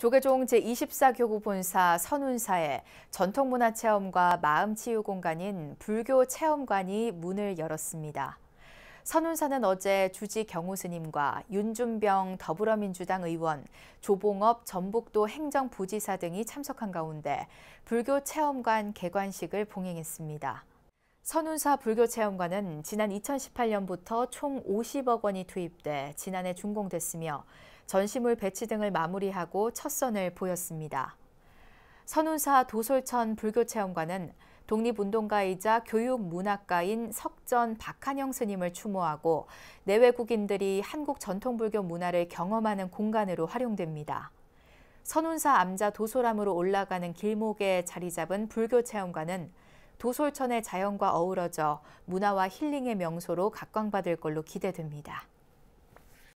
조계종 제24교구 본사 선운사에 전통문화체험과 마음치유 공간인 불교 체험관이 문을 열었습니다. 선운사는 어제 주지 경호스님과 윤준병 더불어민주당 의원, 조봉업 전북도 행정부지사 등이 참석한 가운데 불교 체험관 개관식을 봉행했습니다. 선운사 불교체험관은 지난 2018년부터 총 50억 원이 투입돼 지난해 준공됐으며 전시물 배치 등을 마무리하고 첫 선을 보였습니다. 선운사 도솔천 불교체험관은 독립운동가이자 교육문학가인 석전 박한영 스님을 추모하고 내외국인들이 한국 전통불교 문화를 경험하는 공간으로 활용됩니다. 선운사 암자 도솔암으로 올라가는 길목에 자리 잡은 불교체험관은 도솔천의 자연과 어우러져 문화와 힐링의 명소로 각광받을 걸로 기대됩니다.